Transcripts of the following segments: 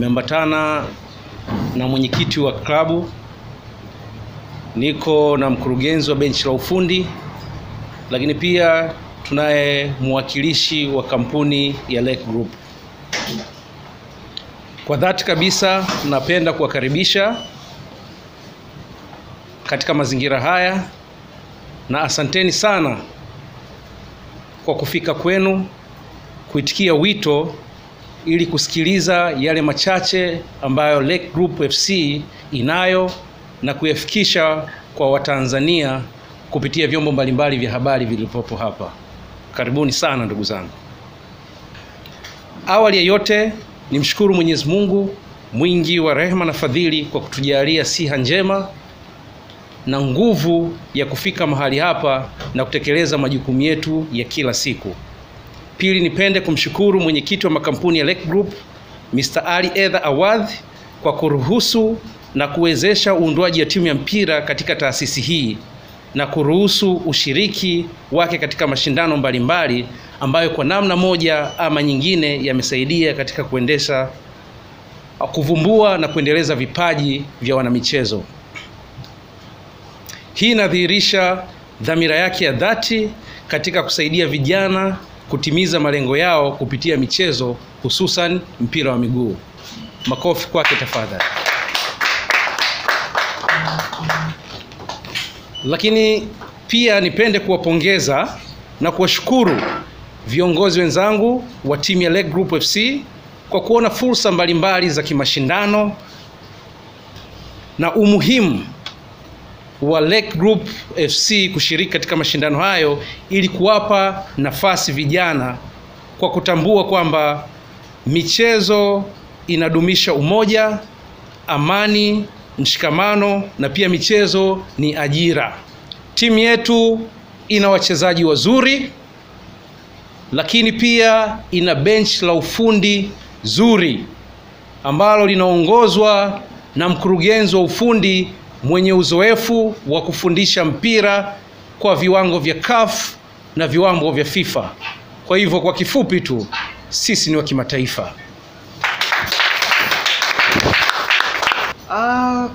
Nimeambatana na mwenyekiti wa klabu, niko na mkurugenzi wa benchi la ufundi, lakini pia tunaye mwakilishi wa kampuni ya Lake Group. Kwa dhati kabisa napenda kuwakaribisha katika mazingira haya na asanteni sana kwa kufika kwenu kuitikia wito ili kusikiliza yale machache ambayo Lake Group FC inayo na kuyafikisha kwa Watanzania kupitia vyombo mbalimbali vya habari vilivyopo hapa. Karibuni sana ndugu zangu. Awali ya yote nimshukuru Mwenyezi Mungu mwingi wa rehema na fadhili kwa kutujalia siha njema na nguvu ya kufika mahali hapa na kutekeleza majukumu yetu ya kila siku. Pili, nipende kumshukuru mwenyekiti wa makampuni ya Lake Group Mr. Ali Edha Awadh kwa kuruhusu na kuwezesha uundwaji wa timu ya mpira katika taasisi hii na kuruhusu ushiriki wake katika mashindano mbalimbali ambayo kwa namna moja ama nyingine yamesaidia katika kuendesha kuvumbua na kuendeleza vipaji vya wanamichezo. Hii inadhihirisha dhamira yake ya dhati katika kusaidia vijana kutimiza malengo yao kupitia michezo hususan mpira wa miguu. Makofi kwake tafadhali. Lakini pia nipende kuwapongeza na kuwashukuru viongozi wenzangu wa timu ya Lake Group FC kwa kuona fursa mbalimbali za kimashindano na umuhimu wa Lake Group FC kushiriki katika mashindano hayo ili kuwapa nafasi vijana kwa kutambua kwamba michezo inadumisha umoja, amani, mshikamano na pia michezo ni ajira. Timu yetu ina wachezaji wazuri, lakini pia ina bench la ufundi zuri ambalo linaongozwa na mkurugenzi wa ufundi mwenye uzoefu wa kufundisha mpira kwa viwango vya CAF na viwango vya FIFA. Kwa hivyo kwa kifupi tu, sisi ni wa kimataifa. Uh,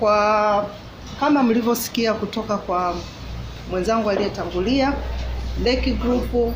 kwa kama mlivyosikia kutoka kwa mwenzangu aliyetangulia, Lake Group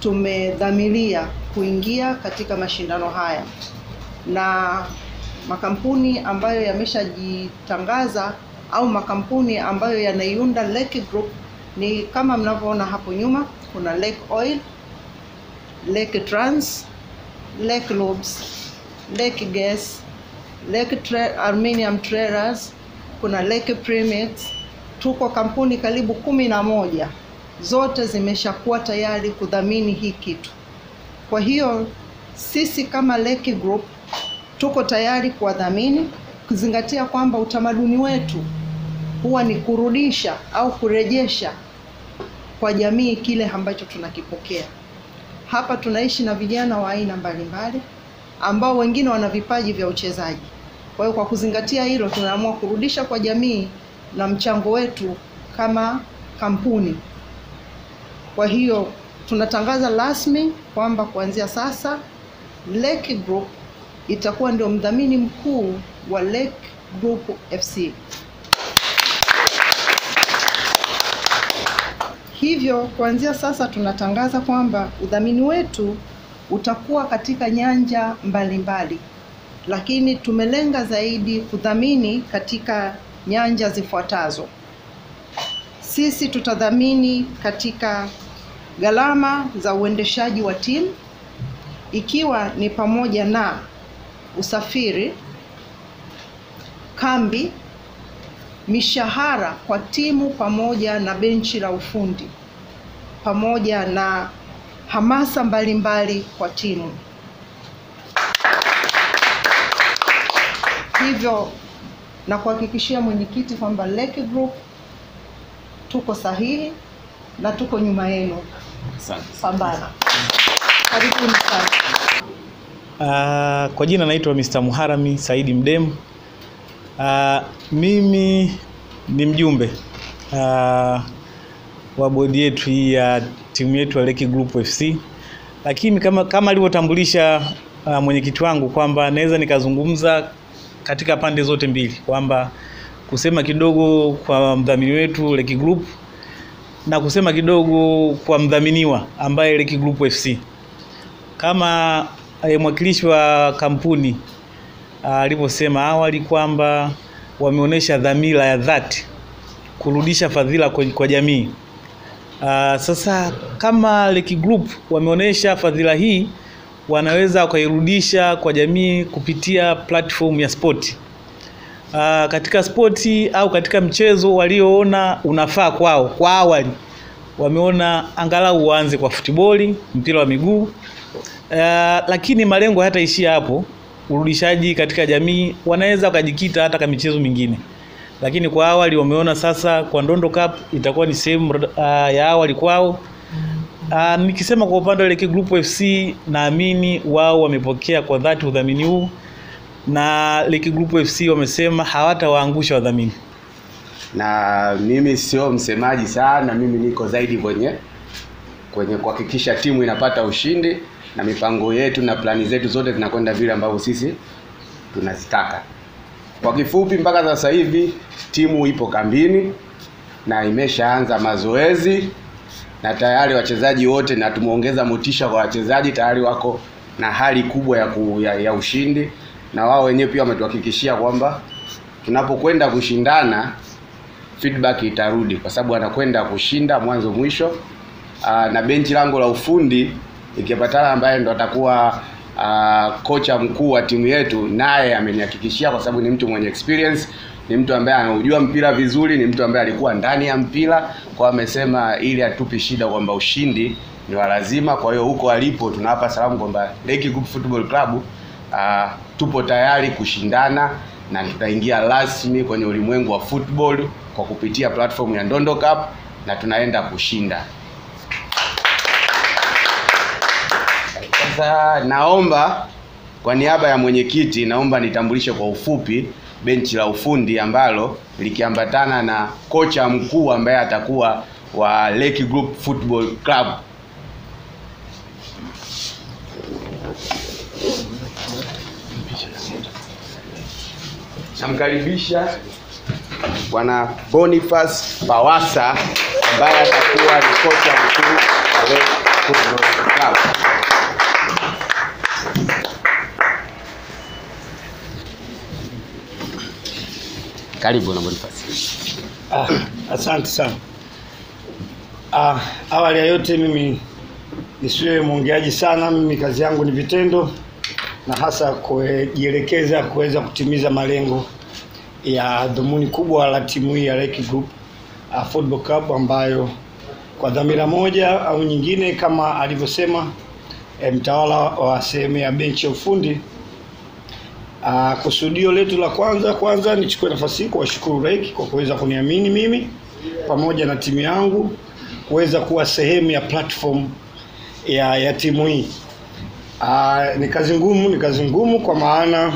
tumedhamiria kuingia katika mashindano haya na makampuni ambayo yameshajitangaza au makampuni ambayo yanaiunda Lake Group ni kama mnavyoona hapo nyuma, kuna Lake Oil, Lake Trans, Lake Lubes, Lake Gas, Lake Tra Aluminium Trailers, kuna Lake Premix. Tuko kampuni karibu kumi na moja, zote zimeshakuwa tayari kudhamini hii kitu. Kwa hiyo sisi kama Lake Group tuko tayari kuwadhamini, kuzingatia kwamba utamaduni wetu huwa ni kurudisha au kurejesha kwa jamii kile ambacho tunakipokea. Hapa tunaishi na vijana wa aina mbalimbali ambao wengine wana vipaji vya uchezaji. Kwa hiyo kwa kuzingatia hilo, tunaamua kurudisha kwa jamii na mchango wetu kama kampuni. Kwa hiyo tunatangaza rasmi kwamba kuanzia sasa Lake Group itakuwa ndio mdhamini mkuu wa Lake Group FC. Hivyo kuanzia sasa tunatangaza kwamba udhamini wetu utakuwa katika nyanja mbalimbali mbali. Lakini tumelenga zaidi kudhamini katika nyanja zifuatazo. Sisi tutadhamini katika gharama za uendeshaji wa timu ikiwa ni pamoja na usafiri, kambi, mishahara kwa timu pamoja na benchi la ufundi pamoja na hamasa mbalimbali mbali kwa timu. Hivyo na kuhakikishia mwenyekiti kwamba Lake Group tuko sahihi na tuko nyuma yenu. Pambana. Karibuni sana. Uh, kwa jina naitwa Mr. Muharami Saidi Mdemu. Uh, mimi ni mjumbe uh, wa bodi yetu hii ya timu yetu ya Lake Group FC, lakini kama kama alivyotambulisha uh, mwenyekiti wangu kwamba naweza nikazungumza katika pande zote mbili kwamba kusema kidogo kwa mdhamini wetu Leki Group na kusema kidogo kwa mdhaminiwa ambaye Leki Group FC. Kama mwakilishi wa kampuni alivyosema awali kwamba wameonyesha dhamira ya dhati kurudisha fadhila kwa, kwa jamii. Aa, sasa kama Leki Group wameonyesha fadhila hii, wanaweza wakairudisha kwa jamii kupitia platform ya spoti. Aa, katika spoti au katika mchezo walioona unafaa kwao kwa awali, wameona angalau uanze kwa futiboli, mpira wa miguu. Uh, lakini malengo hayataishia hapo. Urudishaji katika jamii wanaweza wakajikita hata kwa michezo mingine lakini kwa awali wameona sasa kwa Ndondo Cup itakuwa ni sehemu uh, ya awali kwao. Uh, nikisema kwa upande wa Group FC naamini wao wamepokea kwa dhati udhamini huu na Leki Group FC wamesema hawatawaangusha wadhamini. na mimi sio msemaji sana, mimi niko zaidi kwenye kwenye kuhakikisha timu inapata ushindi na mipango yetu na plani zetu zote zinakwenda vile ambavyo sisi tunazitaka. Kwa kifupi, mpaka sasa hivi timu ipo kambini na imeshaanza mazoezi na tayari wachezaji wote, na tumeongeza motisha kwa wachezaji, tayari wako na hali kubwa ya, ku, ya, ya ushindi, na wao wenyewe pia wametuhakikishia kwamba tunapokwenda kushindana feedback itarudi, kwa sababu anakwenda kushinda mwanzo mwisho. Aa, na benchi langu la ufundi ikipatana ambaye ndo atakuwa uh, kocha mkuu wa timu yetu naye amenihakikishia, kwa sababu ni mtu mwenye experience, ni mtu ambaye anaujua mpira vizuri, ni mtu ambaye alikuwa ndani ya mpira, kwa amesema ili atupi shida kwamba ushindi ni wa lazima. Kwa hiyo huko alipo tunawapa salamu kwamba Leki Group Football Club uh, tupo tayari kushindana na tutaingia rasmi kwenye ulimwengu wa football kwa kupitia platform ya Ndondo Cup na tunaenda kushinda. Sasa naomba kwa niaba ya mwenyekiti, naomba nitambulishe kwa ufupi benchi la ufundi ambalo likiambatana na kocha mkuu ambaye atakuwa wa Lake Group Football Club. Namkaribisha Bwana Boniface Pawasa ambaye atakuwa ni kocha mkuu wa Lake Football Club. Karibu na Boniface. Ah, asante sana. Ah, awali ya yote mimi nisiwe mwongeaji sana, mimi kazi yangu ni vitendo na hasa kujielekeza kuweza kutimiza malengo ya dhumuni kubwa la timu hii ya Lake Group uh, Football Club ambayo kwa dhamira moja au nyingine kama alivyosema eh, mtawala wa sehemu ya benchi ya ufundi Uh, kusudio letu la kwanza kwanza nichukue nafasi hii kuwashukuru REC kwa kuweza kuniamini mimi pamoja na timu yangu kuweza kuwa sehemu ya platform ya, ya timu hii. Uh, ni kazi ngumu, ni kazi ngumu kwa maana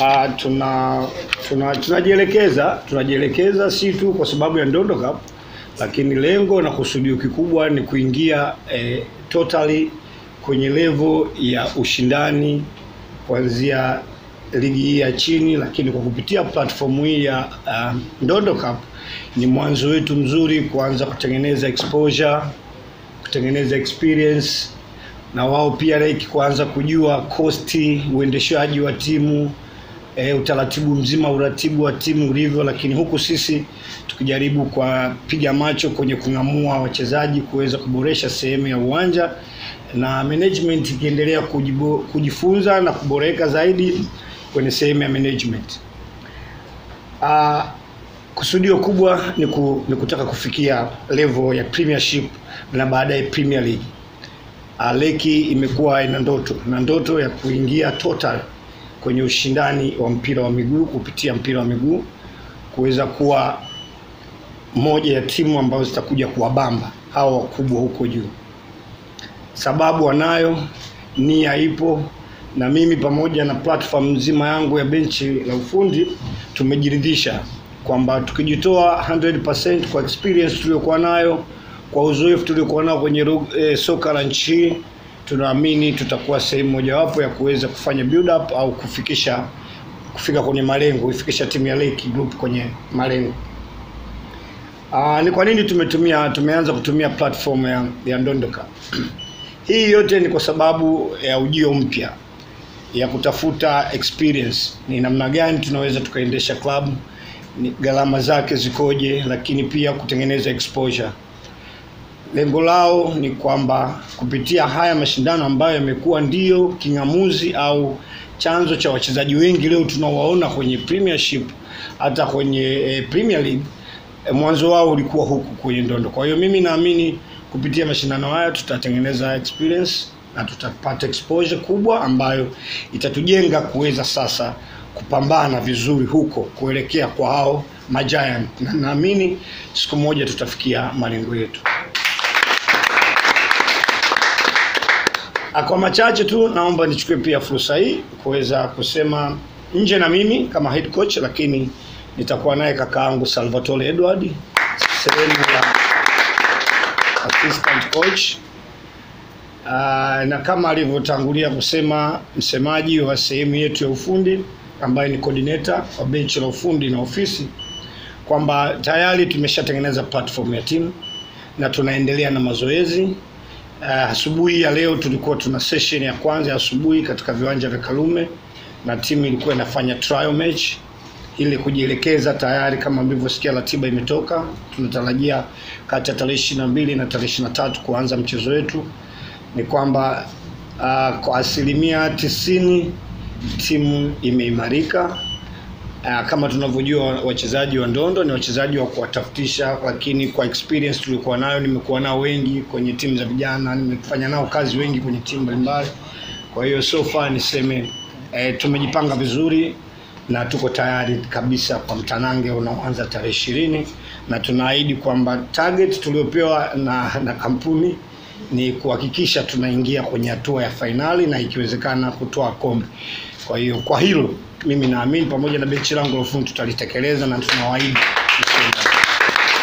uh, tuna tuna tunajielekeza tunajielekeza si tu kwa sababu ya Ndondo Cup, lakini lengo na kusudio kikubwa ni kuingia eh, totally kwenye level ya ushindani kuanzia ligi hii ya chini, lakini kwa kupitia platform hii ya uh, Ndondo Cup ni mwanzo wetu mzuri kuanza kutengeneza exposure, kutengeneza experience na wao pia like kuanza kujua kosti, uendeshaji wa timu e, utaratibu mzima, uratibu wa timu ulivyo, lakini huku sisi tukijaribu kwa piga macho kwenye kung'amua wachezaji kuweza kuboresha sehemu ya uwanja na management ikiendelea kujifunza na kuboreka zaidi kwenye sehemu ya management. Uh, kusudio kubwa ni, ku, ni kutaka kufikia level ya premiership na baadaye Premier League. Uh, Leki imekuwa ina ndoto na ndoto ya kuingia total kwenye ushindani wa mpira wa miguu kupitia mpira wa miguu kuweza kuwa moja ya timu ambazo zitakuja kuwabamba hawa wakubwa huko juu. Sababu wanayo, nia ipo, na mimi pamoja na platform nzima yangu ya benchi la ufundi tumejiridhisha kwamba tukijitoa 100% kwa experience tuliyokuwa nayo, kwa uzoefu tuliokuwa nao kwenye eh, soka la nchi tunaamini tutakuwa sehemu mojawapo ya kuweza kufanya build up au kufikisha kufika kwenye malengo, kufikisha timu ya Lake Group kwenye malengo. Aa, ni kwa nini tumetumia tumeanza kutumia platform ya, ya Ndondoka? Hii yote ni kwa sababu ya ujio mpya ya kutafuta experience, ni namna gani tunaweza tukaendesha club, ni gharama zake zikoje, lakini pia kutengeneza exposure. Lengo lao ni kwamba kupitia haya mashindano ambayo yamekuwa ndio king'amuzi au chanzo cha wachezaji wengi leo tunawaona kwenye Premiership hata kwenye eh, Premier League eh, mwanzo wao ulikuwa huku kwenye ndondo. Kwa hiyo mimi naamini kupitia mashindano haya tutatengeneza experience na tutapata exposure kubwa ambayo itatujenga kuweza sasa kupambana vizuri huko kuelekea kwa hao majiant, na naamini siku moja tutafikia malengo yetu. Ah, Kwa machache tu naomba nichukue pia fursa hii kuweza kusema nje na mimi kama head coach, lakini nitakuwa naye kakaangu Salvatore Edward sehemu ya assistant coach. Uh, na kama alivyotangulia kusema msemaji wa sehemu yetu ya ufundi ambaye ni coordinator wa benchi la ufundi na ofisi kwamba tayari tumeshatengeneza platform ya timu na tunaendelea na mazoezi. Uh, asubuhi ya leo tulikuwa tuna session ya kwanza asubuhi katika viwanja vya Kalume na timu ilikuwa inafanya trial match ili kujielekeza tayari. Kama mlivyosikia, ratiba imetoka, tunatarajia kati ya tarehe ishirini na mbili na tarehe ishirini na tatu kuanza mchezo wetu. Ni kwamba uh, kwa asilimia tisini timu imeimarika. Uh, kama tunavyojua wachezaji wa ndondo ni wachezaji wa kuwatafutisha, lakini kwa experience tuliokuwa nayo, nimekuwa nao wengi kwenye timu za vijana, nimefanya nao kazi wengi kwenye timu mbalimbali. Kwa hiyo so far niseme eh, tumejipanga vizuri na tuko tayari kabisa kwa mtanange unaoanza tarehe ishirini na tunaahidi kwamba target tuliopewa na, na kampuni ni kuhakikisha tunaingia kwenye hatua ya fainali na ikiwezekana kutoa kombe. Kwa hiyo kwa hilo mimi naamini pamoja na benchi langu la ufundi tutalitekeleza na tunawaahidi.